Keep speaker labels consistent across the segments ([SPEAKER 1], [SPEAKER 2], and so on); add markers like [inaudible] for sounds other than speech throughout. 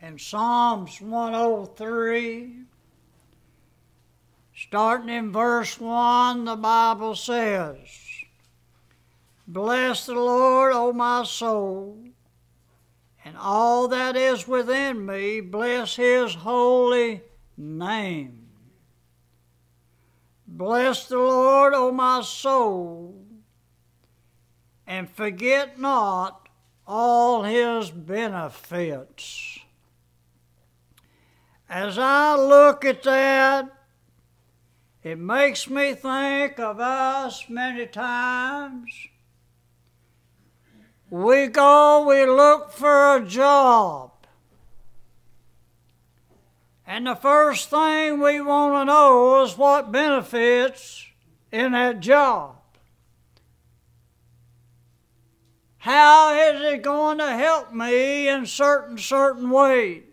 [SPEAKER 1] in Psalms 103, starting in verse 1, the Bible says, Bless the Lord, O my soul, and all that is within me, bless his holy name. Bless the Lord, O my soul, and forget not all his benefits. As I look at that, it makes me think of us many times. We go, we look for a job. And the first thing we want to know is what benefits in that job. How is it going to help me in certain certain ways?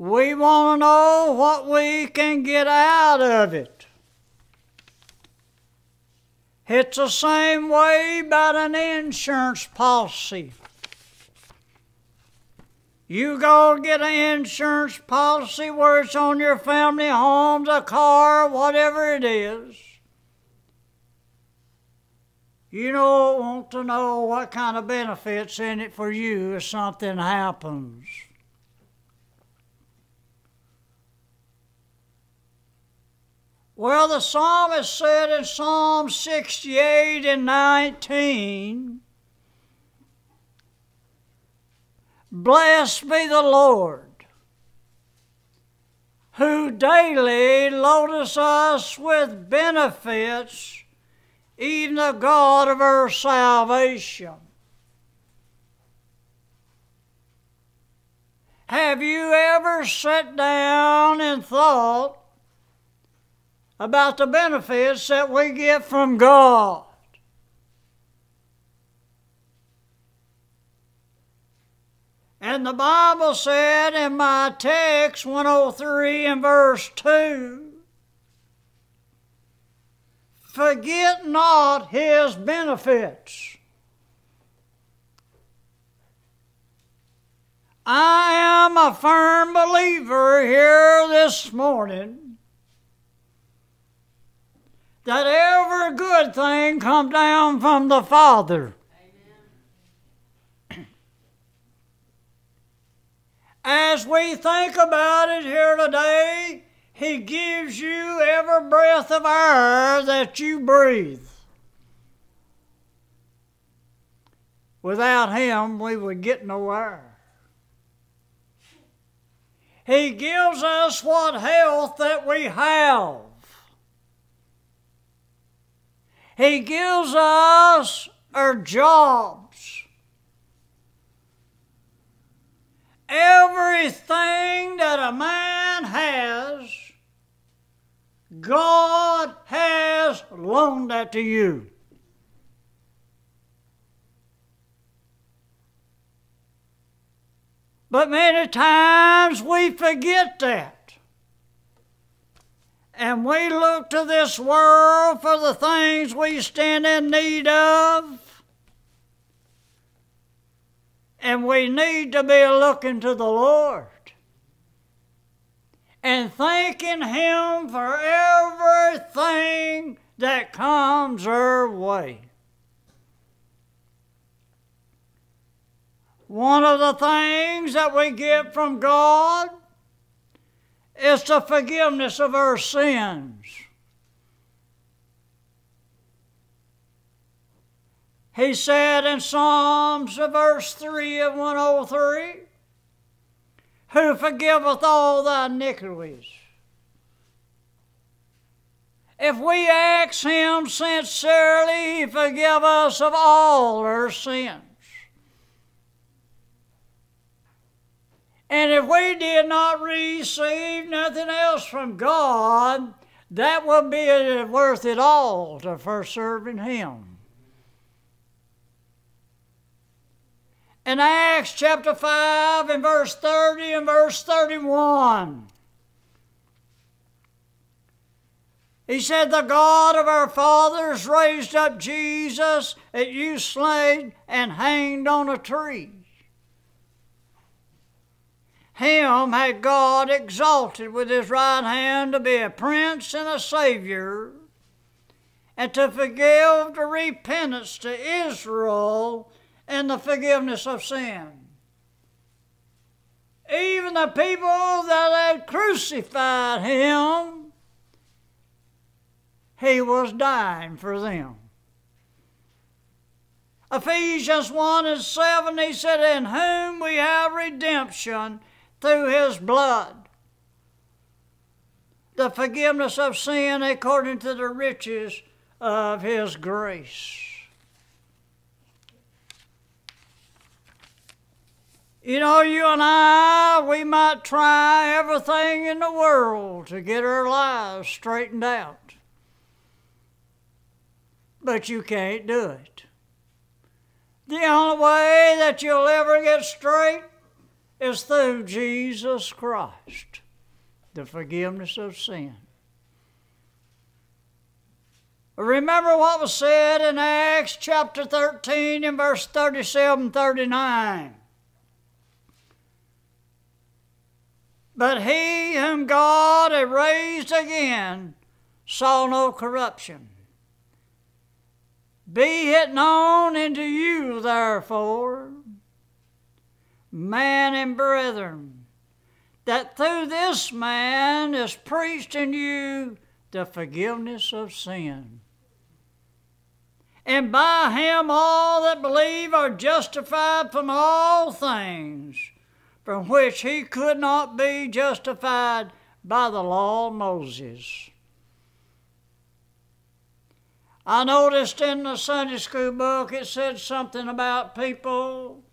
[SPEAKER 1] We want to know what we can get out of it. It's the same way about an insurance policy. You go get an insurance policy where it's on your family, homes, a car, whatever it is. You don't want to know what kind of benefits in it for you if something happens. Well, the psalmist said in Psalm 68 and 19, Blessed be the Lord, who daily loadeth us with benefits, even the God of our salvation. Have you ever sat down and thought about the benefits that we get from God. And the Bible said in my text 103 and verse 2 Forget not his benefits. I am a firm believer here this morning that every good thing come down from the Father. [clears throat] As we think about it here today, He gives you every breath of air that you breathe. Without Him, we would get nowhere. He gives us what health that we have. He gives us our jobs. Everything that a man has, God has loaned that to you. But many times we forget that and we look to this world for the things we stand in need of. And we need to be looking to the Lord and thanking Him for everything that comes our way. One of the things that we get from God is the forgiveness of our sins. He said in Psalms, verse 3 of 103, Who forgiveth all thy iniquities. If we ask Him sincerely, He forgive us of all our sins. And if we did not receive nothing else from God, that would be worth it all to first serving Him. In Acts chapter 5 and verse 30 and verse 31, He said, The God of our fathers raised up Jesus that you slayed and hanged on a tree. Him had God exalted with his right hand to be a prince and a savior, and to forgive the repentance to Israel and the forgiveness of sin. Even the people that had crucified him, he was dying for them. Ephesians 1 and 7, he said, In whom we have redemption through his blood. The forgiveness of sin according to the riches of his grace. You know, you and I, we might try everything in the world to get our lives straightened out. But you can't do it. The only way that you'll ever get straight is through Jesus Christ, the forgiveness of sin. Remember what was said in Acts chapter 13 and verse 37 39. But he whom God had raised again saw no corruption. Be it known unto you, therefore, man and brethren, that through this man is preached in you the forgiveness of sin. And by him all that believe are justified from all things from which he could not be justified by the law of Moses. I noticed in the Sunday school book it said something about people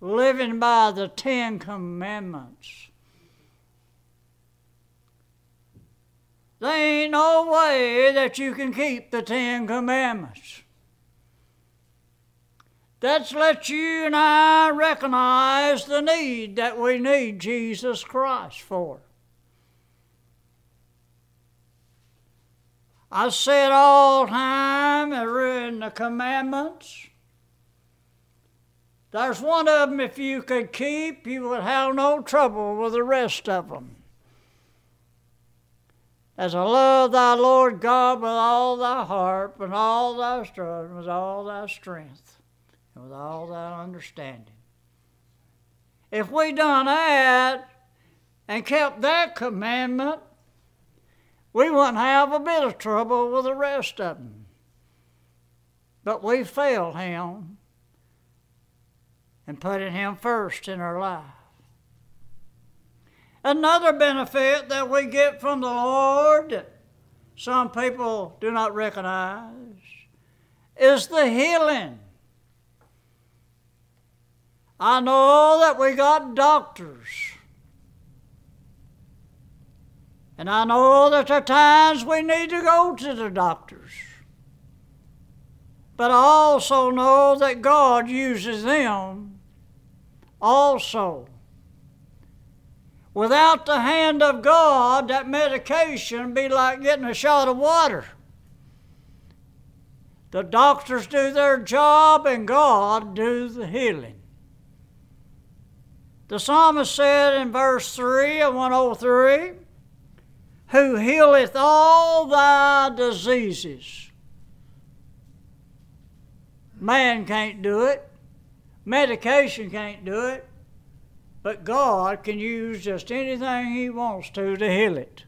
[SPEAKER 1] living by the Ten Commandments. There ain't no way that you can keep the Ten Commandments. That's let you and I recognize the need that we need Jesus Christ for. I said all time in the commandments. There's one of them, if you could keep, you would have no trouble with the rest of them. As I love thy Lord God with all thy heart, with all thy strength, with all thy strength, and with all thy understanding. If we done that and kept that commandment, we wouldn't have a bit of trouble with the rest of them. But we failed him and putting Him first in our life. Another benefit that we get from the Lord that some people do not recognize is the healing. I know that we got doctors. And I know that there are times we need to go to the doctors. But I also know that God uses them also. Without the hand of God, that medication be like getting a shot of water. The doctors do their job and God do the healing. The psalmist said in verse 3 of 103 Who healeth all thy diseases. Man can't do it. Medication can't do it, but God can use just anything He wants to to heal it.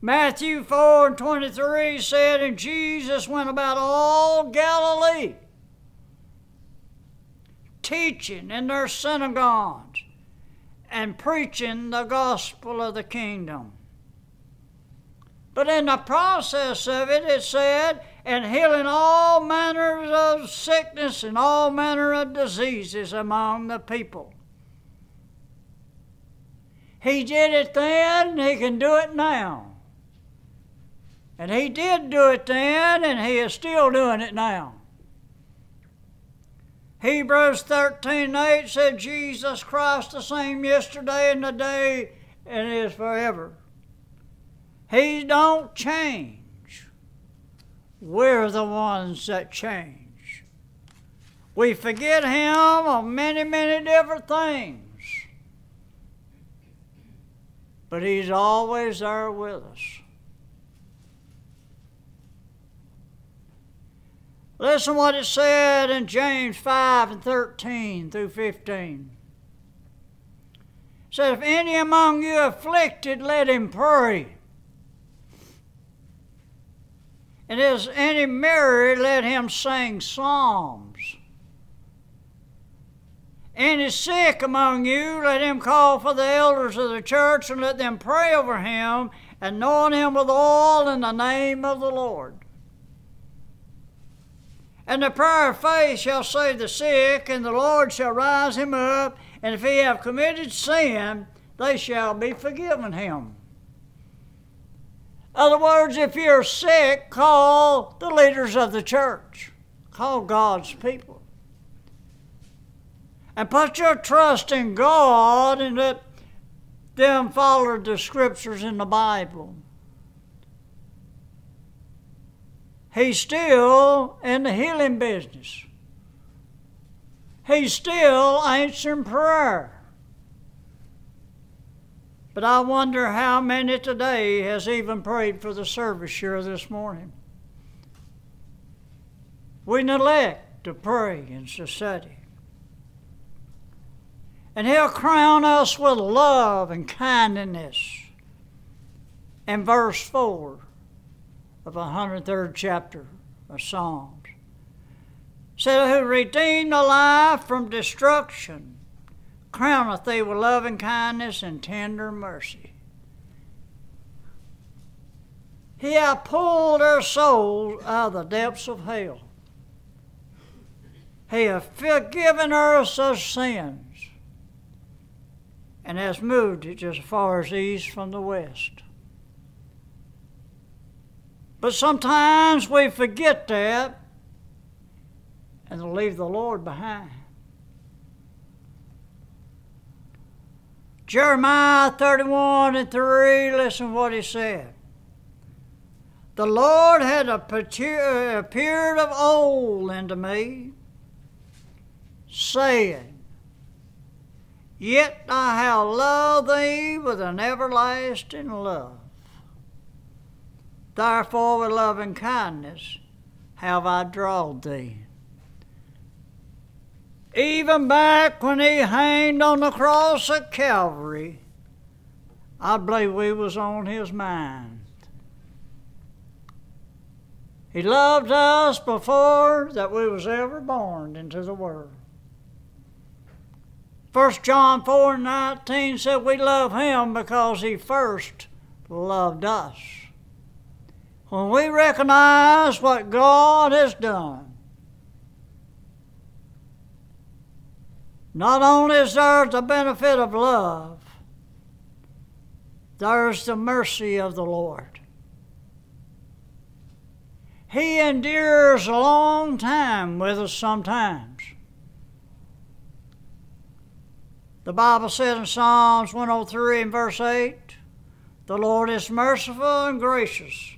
[SPEAKER 1] Matthew 4 and 23 said, And Jesus went about all Galilee, teaching in their synagogues and preaching the gospel of the kingdom. But in the process of it, it said, and healing all manners of sickness and all manner of diseases among the people. He did it then, he can do it now. And he did do it then, and he is still doing it now. Hebrews 13 8 said, Jesus Christ the same yesterday and today and is forever. He don't change. We're the ones that change. We forget Him on many, many different things. but He's always there with us. Listen what it said in James 5 and 13 through 15. It said, If any among you afflicted, let him pray. And is any merry, let him sing psalms. Any sick among you, let him call for the elders of the church and let them pray over him, anoint him with oil in the name of the Lord. And the prayer of faith shall save the sick, and the Lord shall rise him up, and if he have committed sin, they shall be forgiven him. In other words, if you're sick, call the leaders of the church. Call God's people. And put your trust in God and let them follow the scriptures in the Bible. He's still in the healing business. He's still answering prayer. But I wonder how many today has even prayed for the service here this morning. We neglect to pray in society. And He'll crown us with love and kindness. In verse 4 of the 103rd chapter of Psalms. Said, Who redeemed the life from destruction, crowneth thee with loving kindness and tender mercy. He hath pulled our souls out of the depths of hell. He hath forgiven us our sins and has moved it just as far as east from the west. But sometimes we forget that and leave the Lord behind. Jeremiah 31 and 3, listen what he said. The Lord had appeared of old unto me, saying, Yet I have loved thee with an everlasting love. Therefore, with loving kindness have I drawn thee. Even back when he hanged on the cross at Calvary, I believe we was on his mind. He loved us before that we was ever born into the world. 1 John 4 19 said we love him because he first loved us. When we recognize what God has done, not only is there the benefit of love, there's the mercy of the Lord. He endures a long time with us sometimes. The Bible says in Psalms 103 and verse 8, The Lord is merciful and gracious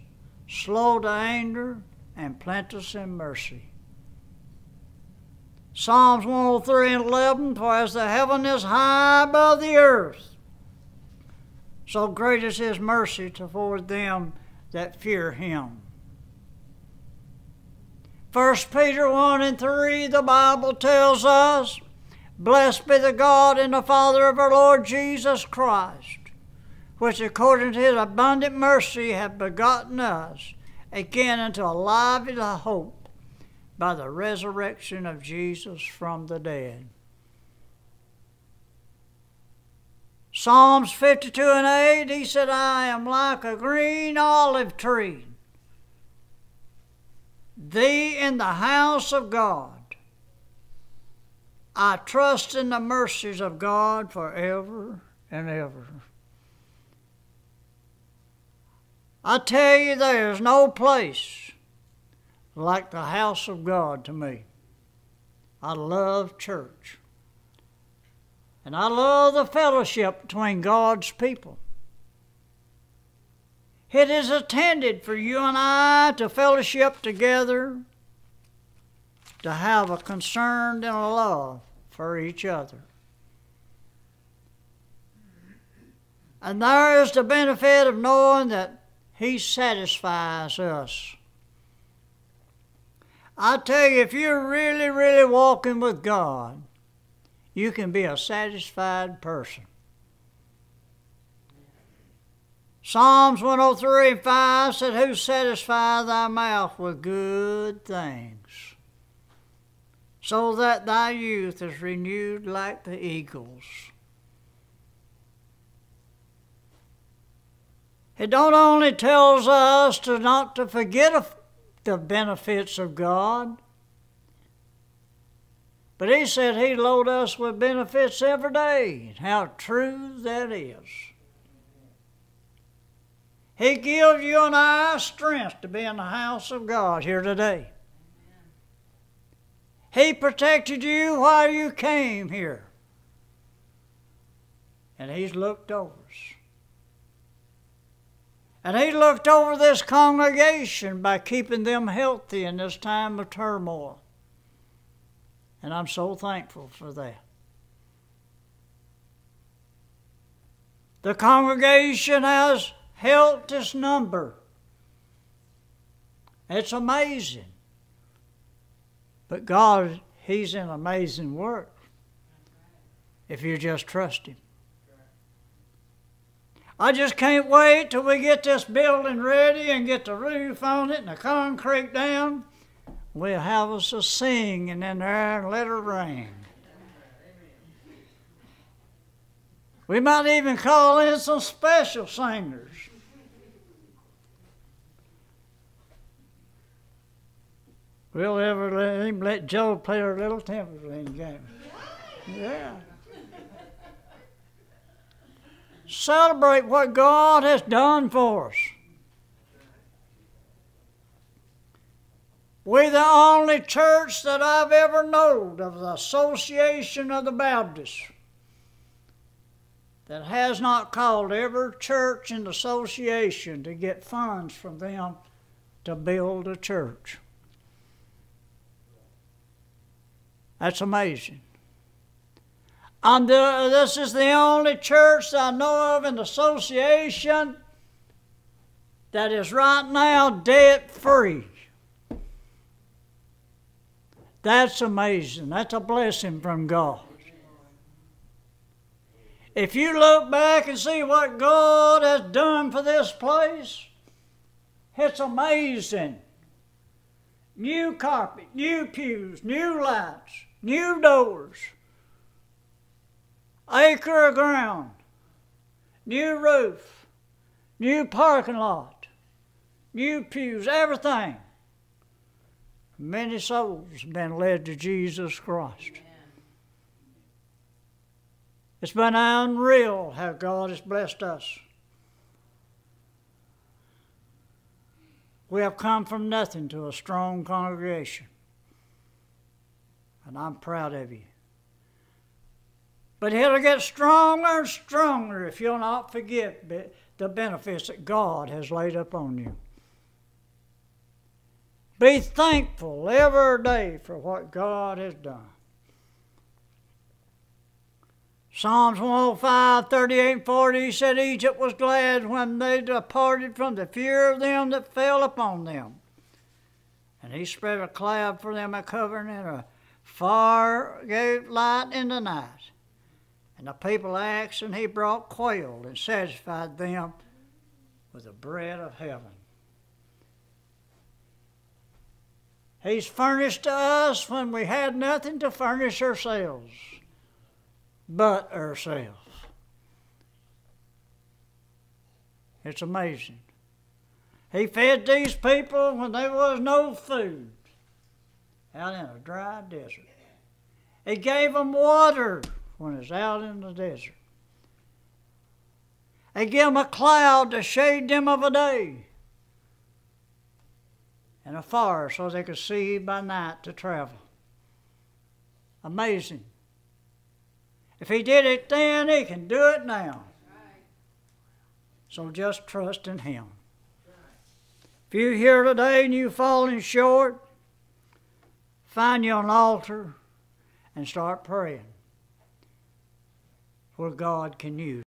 [SPEAKER 1] slow to anger, and plenteous in mercy. Psalms 103 and 11 For as the heaven is high above the earth, so great is his mercy toward them that fear him. 1 Peter 1 and 3, the Bible tells us, Blessed be the God and the Father of our Lord Jesus Christ which according to his abundant mercy hath begotten us again unto a lively hope by the resurrection of Jesus from the dead. Psalms 52 and 8, he said, I am like a green olive tree, thee in the house of God. I trust in the mercies of God forever and ever. I tell you, there's no place like the house of God to me. I love church. And I love the fellowship between God's people. It is intended for you and I to fellowship together, to have a concern and a love for each other. And there is the benefit of knowing that He satisfies us. I tell you, if you're really, really walking with God, you can be a satisfied person. Psalms 103 and 5 said, Who satisfy thy mouth with good things, so that thy youth is renewed like the eagles. It don't only tells us to not to forget the benefits of God, but he said he'd load us with benefits every day. How true that is. He gives you and I strength to be in the house of God here today. He protected you while you came here. And He's looked over us. And He looked over this congregation by keeping them healthy in this time of turmoil. And I'm so thankful for that. The congregation has held its number. It's amazing. But God, He's in amazing work if you just trust Him. I just can't wait till we get this building ready and get the roof on it and the concrete down. We'll have us a singing in there and let it rain. We might even call in some special singers. We'll ever let him let Joe play her little tambourine game. Yeah. Celebrate what God has done for us. We're the only church that I've ever known of the Association of the Baptists that has not called every church in the association to get funds from them to build a church. That's amazing. And this is the only church I know of in the association that is right now debt free. That's amazing. That's a blessing from God. If you look back and see what God has done for this place, it's amazing. New carpet, new pews, new lights, new doors, acre of ground, new roof, new parking lot, new pews, everything. Many souls have been led to Jesus Christ. It's been unreal how God has blessed us. We have come from nothing to a strong congregation. And I'm proud of you. But it'll get stronger and stronger if you'll not forget the benefits that God has laid upon you. Be thankful every day for what God has done. Psalms 105, 38 and 40 said Egypt was glad when they departed from the fear of them that fell upon them. And he spread a cloud for them a covering and a fire gave light in the night. And the people asked, and he brought quail and satisfied them with the bread of heaven. He's furnished us when we had nothing to furnish ourselves but ourselves. It's amazing. He fed these people when there was no food out in a dry desert. He gave them water when it's out in the desert. He gave them a cloud to shade them of a day and a fire so they could see by night to travel. Amazing. If he did it then, he can do it now. So just trust in him. If you're here today and you've fallen short, find you an altar and start praying where God can use